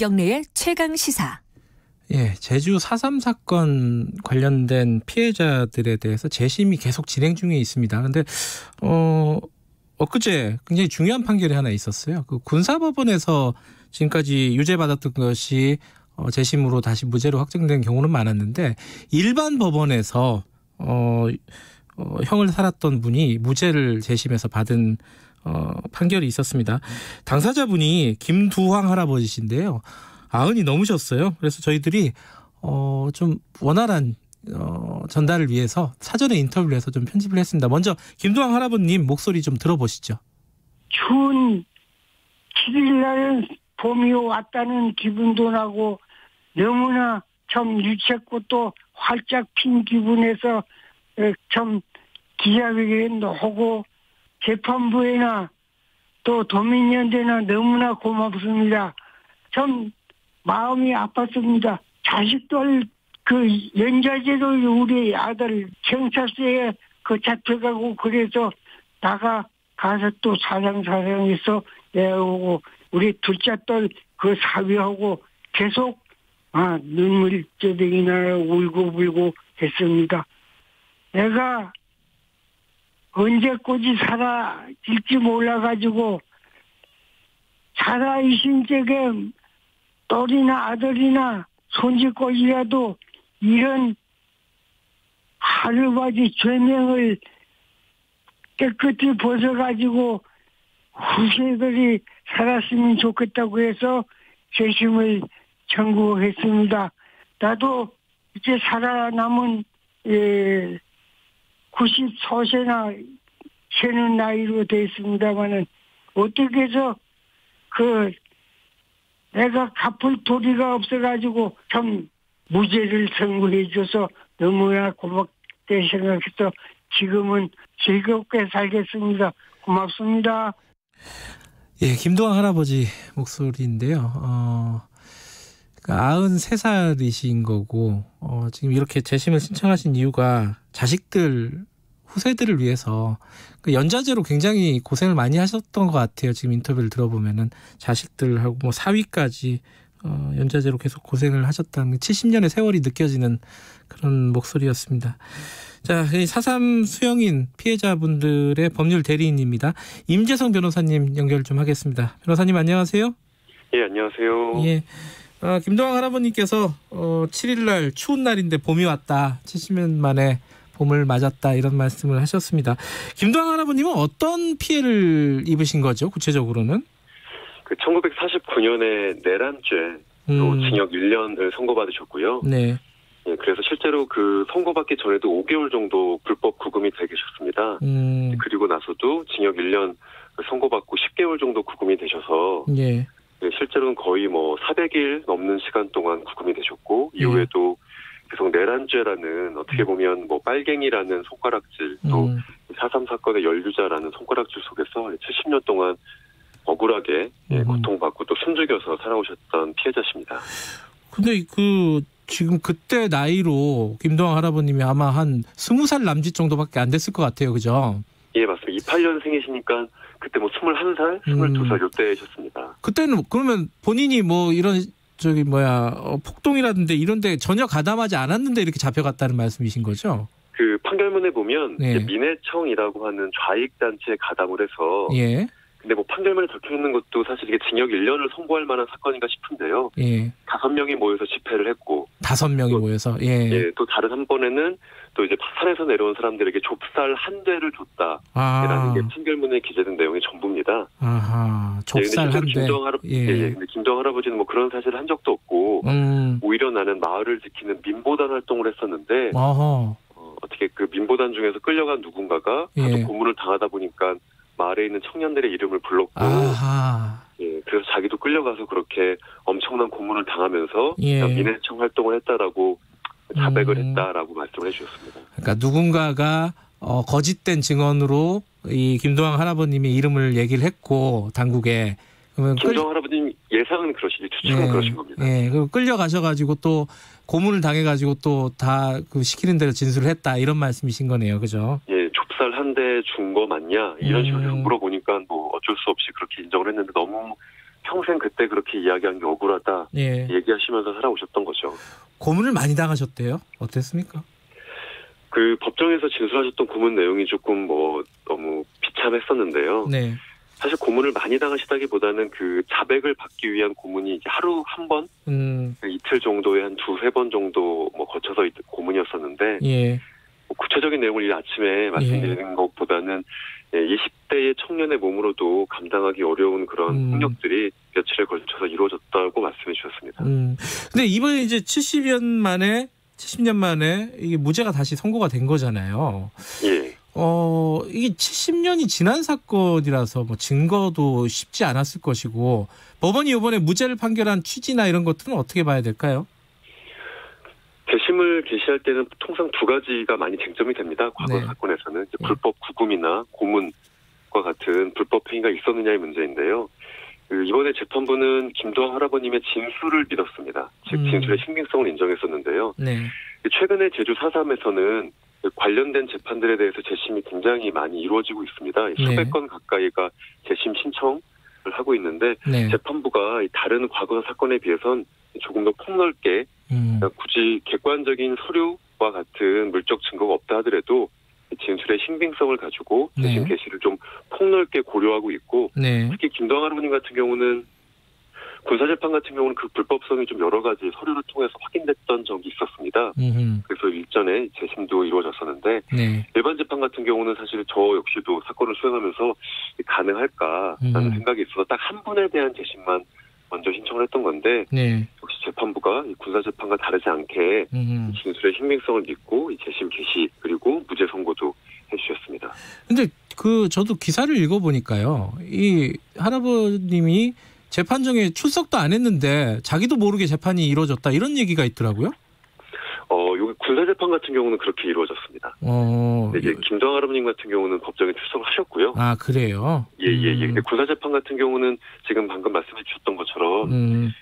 김경래의 최강 시사. 예, 제주 4.3 사건 관련된 피해자들에 대해서 재심이 계속 진행 중에 있습니다. 근데, 어, 엊그제 굉장히 중요한 판결이 하나 있었어요. 그 군사법원에서 지금까지 유죄받았던 것이 어, 재심으로 다시 무죄로 확정된 경우는 많았는데 일반 법원에서 어, 어, 형을 살았던 분이 무죄를 재심해서 받은 어, 판결이 있었습니다. 당사자분이 김두황 할아버지신데요. 아흔이 넘으셨어요. 그래서 저희들이 어, 좀 원활한 어, 전달을 위해서 사전에 인터뷰를 해서 좀 편집을 했습니다. 먼저 김두황 할아버님 목소리 좀 들어보시죠. 추운 7일날 봄이 왔다는 기분도 나고 너무나 참 유채꽃 도 활짝 핀 기분에서 참 기자회견도 하고 재판부에나 또 도민연대나 너무나 고맙습니다. 참 마음이 아팠습니다. 자식들 그 연좌제도 우리 아들 경찰서에 그 잡혀가고 그래서 나가 가서 또 사장 사장에서 내오고 우리 둘째 딸 그 사위하고 계속 아 눈물저덩이 나 울고 불고 했습니다. 내가 언제까지 살아질지 몰라가지고 살아이신 적에 딸이나 아들이나 손짓거리라도 이런 하루바지 죄명을 깨끗이 벗어가지고 후세들이 살았으면 좋겠다고 해서 재심을 청구했습니다. 나도 이제 살아남은 예, 94세나 세는 나이로 되어 있습니다만은 어떻게 해서 그 내가 갚을 도리가 없어가지고 참 무죄를 선고해줘서 너무나 고맙게 생각해서 지금은 즐겁게 살겠습니다. 고맙습니다. 예, 김도환 할아버지 목소리인데요. 어, 93살이신 거고, 어, 지금 이렇게 재심을 신청하신 이유가 자식들, 후세들을 위해서 그 연좌제로 굉장히 고생을 많이 하셨던 것 같아요. 지금 인터뷰를 들어보면은 자식들하고 뭐 사위까지 어, 연좌제로 계속 고생을 하셨다는 70년의 세월이 느껴지는 그런 목소리였습니다. 자, 사삼 수영인 피해자분들의 법률 대리인입니다. 임재성 변호사님 연결 좀 하겠습니다. 변호사님 안녕하세요. 예, 안녕하세요. 예. 아, 김동환 할아버님께서 어, 7일날 추운 날인데 봄이 왔다. 70년 만에 봄을 맞았다 이런 말씀을 하셨습니다. 김동환 할아버님은 어떤 피해를 입으신 거죠? 구체적으로는? 그 1949년에 내란죄로 음. 징역 1년을 선고받으셨고요. 네. 예, 그래서 실제로 그 선고받기 전에도 5개월 정도 불법 구금이 되 계셨습니다. 음. 그리고 나서도 징역 1년 선고받고 10개월 정도 구금이 되셔서 예. 예, 실제로는 거의 뭐 400일 넘는 시간 동안 구금이 되셨고 예. 이후에도 계속 내란죄라는 어떻게 보면 뭐 빨갱이라는 손가락질 또 음. 4.3 사건의 연루자라는 손가락질 속에서 70년 동안 억울하게 예, 음. 고통받고 또 숨죽여서 살아오셨던 피해자십니다. 근데 그 지금 그때 나이로 김동환 할아버님이 아마 한 스무 살 남짓 정도밖에 안 됐을 것 같아요, 그죠? 예, 맞습니다. 28년생이시니까 그때 뭐 21살, 22살 음. 요때셨습니다. 그때는 그러면 본인이 뭐 이런 저기 뭐야 어, 폭동이라든지 이런데 전혀 가담하지 않았는데 이렇게 잡혀갔다는 말씀이신 거죠? 그 판결문에 보면 네. 민해청이라고 하는 좌익 단체에 가담을 해서 예. 근데 뭐 판결문에 적혀 있는 것도 사실 이게 징역 1년을 선고할 만한 사건인가 싶은데요. 예. 다섯 명이 모여서 집회를 했고 다섯 명이 또, 모여서 예. 예. 또 다른 한 번에는 또 이제 산에서 내려온 사람들에게 좁쌀 한 대를 줬다라는 아. 게 판결문에 기재된 내용이 전부입니다. 아하. 좁쌀 예, 한 대. 김정 할아, 예. 예. 근데 김정 할아버지는 뭐 그런 사실을 한 적도 없고 음. 오히려 나는 마을을 지키는 민보단 활동을 했었는데 어, 어떻게 그 민보단 중에서 끌려간 누군가가 예. 가족 고문을 당하다 보니까 마을에 있는 청년들의 이름을 불렀고 아하. 예, 그래서 자기도 끌려가서 그렇게 엄청난 고문을 당하면서 예. 민해청 활동을 했다라고 자백을 음. 했다라고 말씀을 해주셨습니다. 그러니까 누군가가 어, 거짓된 증언으로 이 김도환 할아버님의 이름을 얘기를 했고 당국에 그러면 김정 할아버님 예상은 그러시지 추측은 예, 그러신 겁니다. 예, 그 끌려가셔가지고 또 고문을 당해가지고 또 다 그 시키는 대로 진술을 했다 이런 말씀이신 거네요, 그죠? 예, 좁 쌀 한 대 준 거 맞냐 이런 음. 식으로 물어보니까 뭐 어쩔 수 없이 그렇게 인정을 했는데 너무 평생 그때 그렇게 이야기한 게 억울하다 예. 얘기하시면서 살아오셨던 거죠. 고문을 많이 당하셨대요. 어땠습니까? 그 법정에서 진술하셨던 고문 내용이 조금 뭐 너무 비참했었는데요. 네. 사실 고문을 많이 당하시다기보다는 그 자백을 받기 위한 고문이 이제 하루 한 번, 음, 이틀 정도에 한 두세 번 정도 뭐 거쳐서 이- 고문이었었는데 예. 뭐 구체적인 내용을 이 아침에 말씀드리는 것보다는 예, 20대의 청년의 몸으로도 감당하기 어려운 그런 음. 폭력들이 며칠에 걸쳐서 이루어졌다고 말씀해 주셨습니다. 음. 근데 이번에 이제 70년 만에 70년 만에 이게 무죄가 다시 선고가 된 거잖아요. 예. 어, 이게 70년이 지난 사건이라서 뭐 증거도 쉽지 않았을 것이고 법원이 이번에 무죄를 판결한 취지나 이런 것들은 어떻게 봐야 될까요? 재심을 개시할 때는 통상 두 가지가 많이 쟁점이 됩니다. 과거 네. 사건에서는 네. 불법 구금이나 고문과 같은 불법 행위가 있었느냐의 문제인데요. 그 이번에 재판부는 김도환 할아버님의 진술을 믿었습니다. 즉 음. 진술의 신빙성을 인정했었는데요. 네. 최근에 제주 4.3에서는 관련된 재판들에 대해서 재심이 굉장히 많이 이루어지고 있습니다. 네. 수백 건 가까이가 재심 신청을 하고 있는데 네. 재판부가 이 다른 과거 사건에 비해선 조금 더 폭넓게 음. 그러니까 굳이 객관적인 서류와 같은 물적 증거가 없다 하더라도 진술의 신빙성을 가지고 재심 네. 개시를 좀 폭넓게 고려하고 있고 네. 특히 김동환 할아버님 같은 경우는 군사재판 같은 경우는 그 불법성이 좀 여러 가지 서류를 통해서 확인됐던 적이 있었습니다. 음. 그래서 일전에 재심도 이루어졌었는데 네. 일반 재판 같은 경우는 사실 저 역시도 사건을 수행하면서 가능할까라는 음. 생각이 있어서 딱 한 분에 대한 재심만 먼저 신청을 했던 건데 네. 재판부가 이 군사재판과 다르지 않게 음. 진술의 신빙성을 믿고 이 재심 개시 그리고 무죄 선고도 해주셨습니다. 근데 그 저도 기사를 읽어보니까요. 이 할아버님이 재판정에 출석도 안 했는데 자기도 모르게 재판이 이루어졌다 이런 얘기가 있더라고요. 어, 요 군사재판 같은 경우는 그렇게 이루어졌습니다. 어. 근데 이제 김정 할아버님 같은 경우는 법정에 출석을 하셨고요. 아 그래요. 예, 예, 예. 음. 근데 군사재판 같은 경우는 지금 방금 말씀해 주셨던 것처럼 음.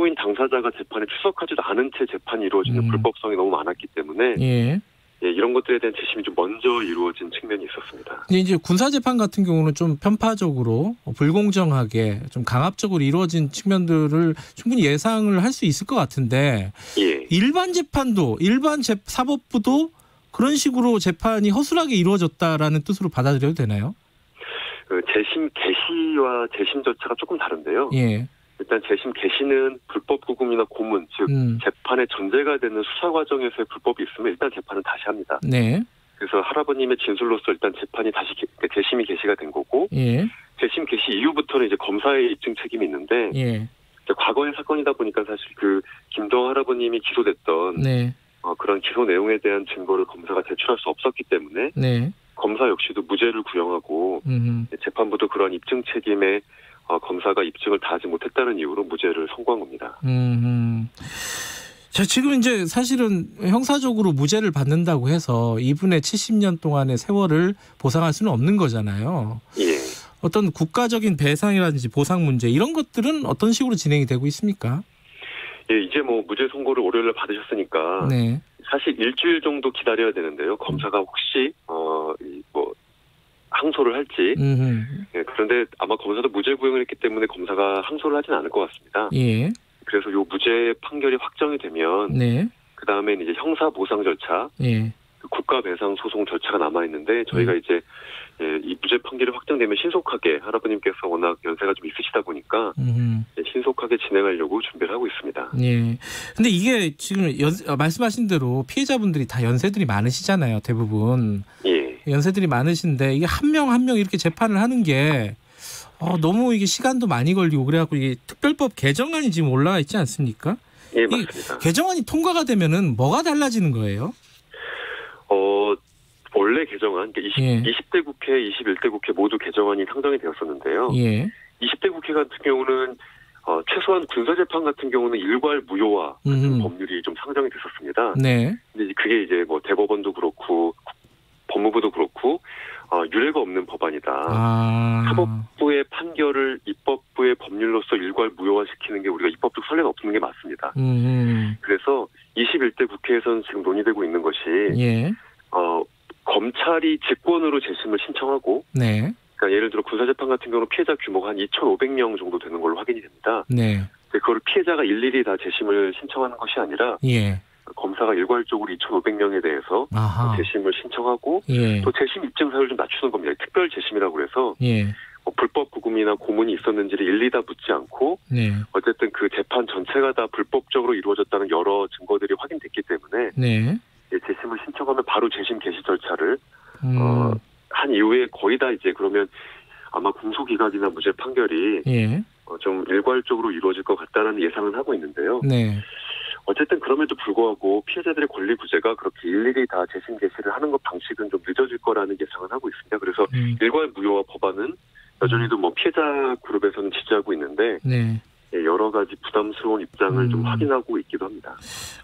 이 피고인 당사자가 재판에 출석하지도 않은 채 재판이 이루어지는 음. 불법성이 너무 많았기 때문에 예. 예, 이런 것들에 대한 재심이 좀 먼저 이루어진 측면이 있었습니다. 근데 이제 군사 재판 같은 경우는 좀 편파적으로 어, 불공정하게 좀 강압적으로 이루어진 측면들을 충분히 예상을 할 수 있을 것 같은데 예. 일반 재판도 일반 재, 사법부도 그런 식으로 재판이 허술하게 이루어졌다라는 뜻으로 받아들여도 되나요? 그 재심 개시와 재심 절차가 조금 다른데요. 예. 일단 재심 개시는 불법 구금이나 고문, 즉 음. 재판의 전제가 되는 수사 과정에서의 불법이 있으면 일단 재판은 다시 합니다. 네. 그래서 할아버님의 진술로서 일단 재판이 다시 개- 그러니까 재심이 개시가 된 거고 예. 재심 개시 이후부터는 이제 검사의 입증 책임이 있는데 예. 과거의 사건이다 보니까 사실 그 김동 할아버님이 기소됐던 네. 어, 그런 기소 내용에 대한 증거를 검사가 제출할 수 없었기 때문에 네. 검사 역시도 무죄를 구형하고 음. 재판부도 그런 입증 책임에 어, 검사가 입증을 다 하지 못했다는 이유로 무죄를 선고한 겁니다. 음. 자, 지금 이제 사실은 형사적으로 무죄를 받는다고 해서 이분의 70년 동안의 세월을 보상할 수는 없는 거잖아요. 예. 어떤 국가적인 배상이라든지 보상 문제 이런 것들은 어떤 식으로 진행이 되고 있습니까? 예, 이제 뭐 무죄 선고를 월요일에 받으셨으니까 네. 사실 일주일 정도 기다려야 되는데요. 검사가 혹시 어뭐 항소를 할지 음. 예, 그런데 아마 검사도 무죄 구형을 했기 때문에 검사가 항소를 하진 않을 것 같습니다. 예. 그래서 요 무죄 판결이 확정이 되면 네. 그 다음에는 이제 형사 보상 절차, 예. 그 국가 배상 소송 절차가 남아 있는데 저희가 이제 예, 이 무죄 판결이 확정되면 신속하게 할아버님께서 워낙 연세가 좀 있으시다 보니까 음. 예, 신속하게 진행하려고 준비를 하고 있습니다. 예. 근데 이게 지금 연, 어, 말씀하신 대로 피해자분들이 다 연세들이 많으시잖아요. 대부분. 예, 연세들이 많으신데 이게 한명 한 명 이렇게 재판을 하는 게 어, 너무 이게 시간도 많이 걸리고 그래갖고 이게 특별법 개정안이 지금 올라와 있지 않습니까? 예 맞습니다. 개정안이 통과가 되면은 뭐가 달라지는 거예요? 어 원래 개정안, 그러니까 20, 예. 20대 국회, 21대 국회 모두 개정안이 상정이 되었었는데요. 예. 20대 국회 같은 경우는 어, 최소한 군사재판 같은 경우는 일괄 무효화 같은 음. 법률이 좀 상정이 됐었습니다. 네. 근데 그게 이제 뭐 대법원도 그렇고 법무부도 그렇고 어, 유례가 없는 법안이다. 아. 사법부의 판결을 입법부의 법률로서 일괄 무효화시키는 게 우리가 입법적 선례가 없는 게 맞습니다. 음. 그래서 21대 국회에서는 지금 논의되고 있는 것이 예. 어, 검찰이 직권으로 재심을 신청하고 네. 그러니까 예를 들어 군사재판 같은 경우는 피해자 규모가 한 2,500명 정도 되는 걸로 확인이 됩니다. 네. 그걸 피해자가 일일이 다 재심을 신청하는 것이 아니라 예. 검사가 일괄적으로 2,500명에 대해서 아하. 재심을 신청하고 예. 또 재심 입증사유를 좀 낮추는 겁니다. 특별 재심이라고 해서 예. 뭐 불법 구금이나 고문이 있었는지를 일일이 다 묻지 않고 네. 어쨌든 그 재판 전체가 다 불법적으로 이루어졌다는 여러 증거들이 확인됐기 때문에 네. 예, 재심을 신청하면 바로 재심 개시 절차를 음. 어, 한 이후에 거의 다 이제 그러면 아마 공소기각이나 무죄 판결이 예. 어, 좀 일괄적으로 이루어질 것 같다는 예상은 하고 있는데요. 네. 어쨌든 그럼에도 불구하고 피해자들의 권리 구제가 그렇게 일일이 다 재심 개시를 하는 것 방식은 좀 늦어질 거라는 예상은 하고 있습니다. 그래서 음. 일괄 무효화 법안은 여전히도 뭐 피해자 그룹에서는 지지하고 있는데 네. 예, 여러 가지 부담스러운 입장을 음. 좀 확인하고 있기도 합니다.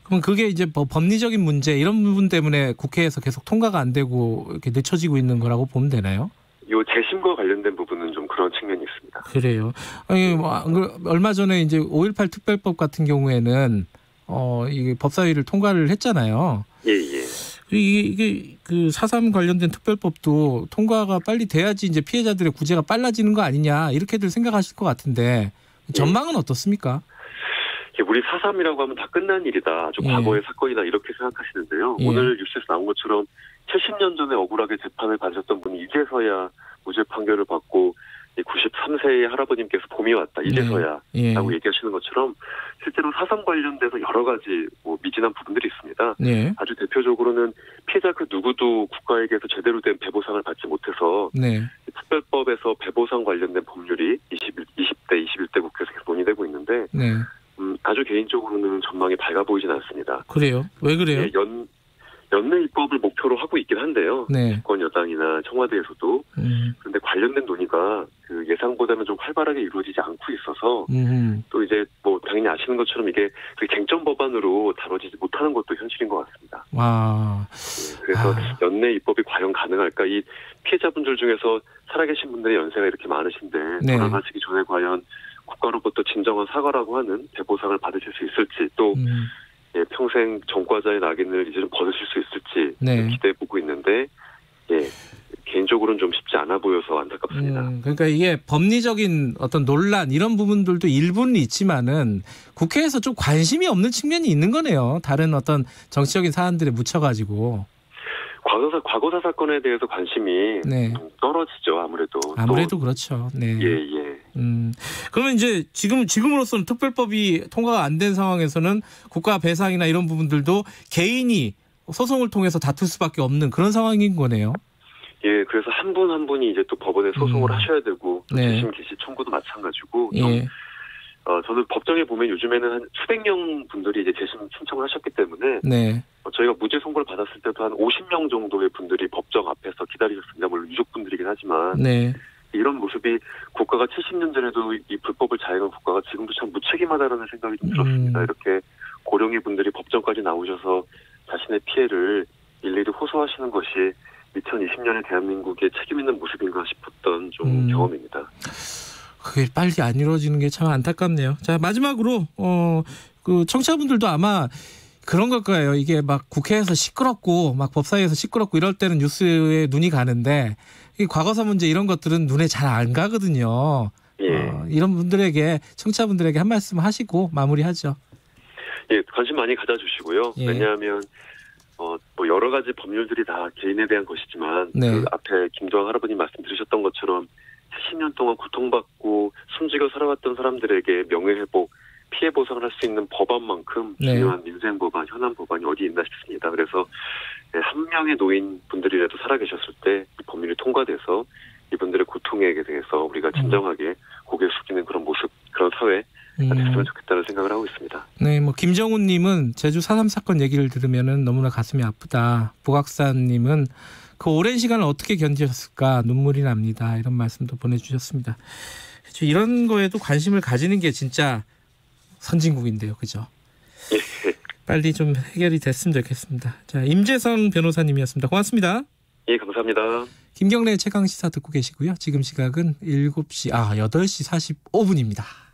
그럼 그게 이제 뭐 법리적인 문제 이런 부분 때문에 국회에서 계속 통과가 안 되고 이렇게 늦춰지고 있는 거라고 보면 되나요? 요 재심과 관련된 부분은 좀 그런 측면이 있습니다. 그래요. 아니 뭐 얼마 전에 이제 5.18 특별법 같은 경우에는 어 이게 법사위를 통과를 했잖아요. 예, 예. 이게, 이게 그 사삼 관련된 특별법도 통과가 빨리 돼야지 이제 피해자들의 구제가 빨라지는 거 아니냐 이렇게들 생각하실 것 같은데 전망은 어떻습니까? 이게 우리 사삼이라고 하면 다 끝난 일이다. 아주 예. 과거의 사건이다. 이렇게 생각하시는데요. 예. 오늘 뉴스에서 나온 것처럼 70년 전에 억울하게 재판을 받으셨던 분이 이제서야 무죄 판결을 받고 93세의 할아버님께서 봄이 왔다. 이제서야 예. 라고 얘기하시는 것처럼 실제로 사삼 관련돼서 여러 가지 뭐 미진한 부분들이 있습니다. 네. 아주 대표적으로는 피해자 그 누구도 국가에게서 제대로 된 배보상을 받지 못해서 네. 특별법에서 배보상 관련된 법률이 20, 20대, 21대 국회에서 계속 논의되고 있는데 네. 음, 아주 개인적으로는 전망이 밝아 보이진 않습니다. 그래요. 왜 그래요? 예, 연 연내 입법을 목표로 하고 있긴 한데요. 네. 정권 여당이나 청와대에서도 음. 그런데 관련된 논의가 활발하게 이루어지지 않고 있어서 음. 또 이제 뭐 당연히 아시는 것처럼 이게 그 쟁점 법안으로 다뤄지지 못하는 것도 현실인 것 같습니다. 와. 예, 그래서 아. 연내 입법이 과연 가능할까? 이 피해자분들 중에서 살아계신 분들의 연세가 이렇게 많으신데 네. 돌아가시기 전에 과연 국가로부터 진정한 사과라고 하는 배보상을 받으실 수 있을지 또 음. 예, 평생 전과자의 낙인을 이제 좀 벗으실 수 있을지 네. 기대해 보고 있는데 예 개인적으로는 좀 쉽지 않아 보여서 안타깝습니다. 음, 그러니까 이게 법리적인 어떤 논란 이런 부분들도 일부는 있지만은 국회에서 좀 관심이 없는 측면이 있는 거네요. 다른 어떤 정치적인 사안들에 묻혀가지고. 과거사 과거사 사건에 대해서 관심이 네. 좀 떨어지죠 아무래도. 또 아무래도 그렇죠. 네. 예 예. 음. 그러면 이제 지금 지금으로서는 특별법이 통과가 안 된 상황에서는 국가 배상이나 이런 부분들도 개인이 소송을 통해서 다툴 수밖에 없는 그런 상황인 거네요. 예, 그래서 한 분 한 분이 이제 또 법원에 소송을 음. 하셔야 되고 또 네. 재심 개시 청구도 마찬가지고 좀 예. 어, 저는 법정에 보면 요즘에는 한 수백 명 분들이 이제 재심 신청을 하셨기 때문에 네. 어, 저희가 무죄 선고를 받았을 때도 한 50명 정도의 분들이 법정 앞에서 기다리셨습니다. 물론 유족분들이긴 하지만 네. 이런 모습이 국가가 70년 전에도 이 불법을 자행한 국가가 지금도 참 무책임하다라는 생각이 좀 들었습니다. 음. 이렇게 고령의 분들이 법정까지 나오셔서 자신의 피해를 일일이 호소하시는 것이 2020년의 대한민국의 책임 있는 모습인가 싶었던 좀 음. 경험입니다. 그게 빨리 안 이루어지는 게 참 안타깝네요. 자 마지막으로 어 그 청취자분들도 아마 그런 걸 거예요. 이게 막 국회에서 시끄럽고 막 법사위에서 시끄럽고 이럴 때는 뉴스에 눈이 가는데 이 과거사 문제 이런 것들은 눈에 잘 안 가거든요. 예. 어, 이런 분들에게 청취자분들에게 한 말씀 하시고 마무리하죠. 예, 관심 많이 가져주시고요. 예. 왜냐하면 어, 뭐 여러 가지 법률들이 다 개인에 대한 것이지만 네. 그 앞에 김조한 할아버님 말씀 드리셨던 것처럼 70년 동안 고통받고 숨지겨 살아왔던 사람들에게 명예회복, 피해 보상을 할 수 있는 법안만큼 네. 중요한 민생 법안, 현안 법안이 어디 있나 싶습니다. 그래서 예, 한 명의 노인 분들이라도 살아계셨을 때 이 법률이 통과돼서 이분들의 고통에 대해서 우리가 진정하게 고개 숙이는 그런 모습, 그런 사회 음. 됐으면 좋겠다는 생각을 하고 있습니다. 네, 뭐 김정훈님은 제주 4.3 사건 얘기를 들으면은 너무나 가슴이 아프다. 부각사님은 그 오랜 시간을 어떻게 견디셨을까 눈물이 납니다. 이런 말씀도 보내주셨습니다. 그렇죠. 이런 거에도 관심을 가지는 게 진짜 선진국인데요, 그죠? 빨리 좀 해결이 됐으면 좋겠습니다. 자, 임재성 변호사님이었습니다. 고맙습니다. 예, 감사합니다. 김경래 최강 시사 듣고 계시고요. 지금 시각은 7시 아 8시 45분입니다.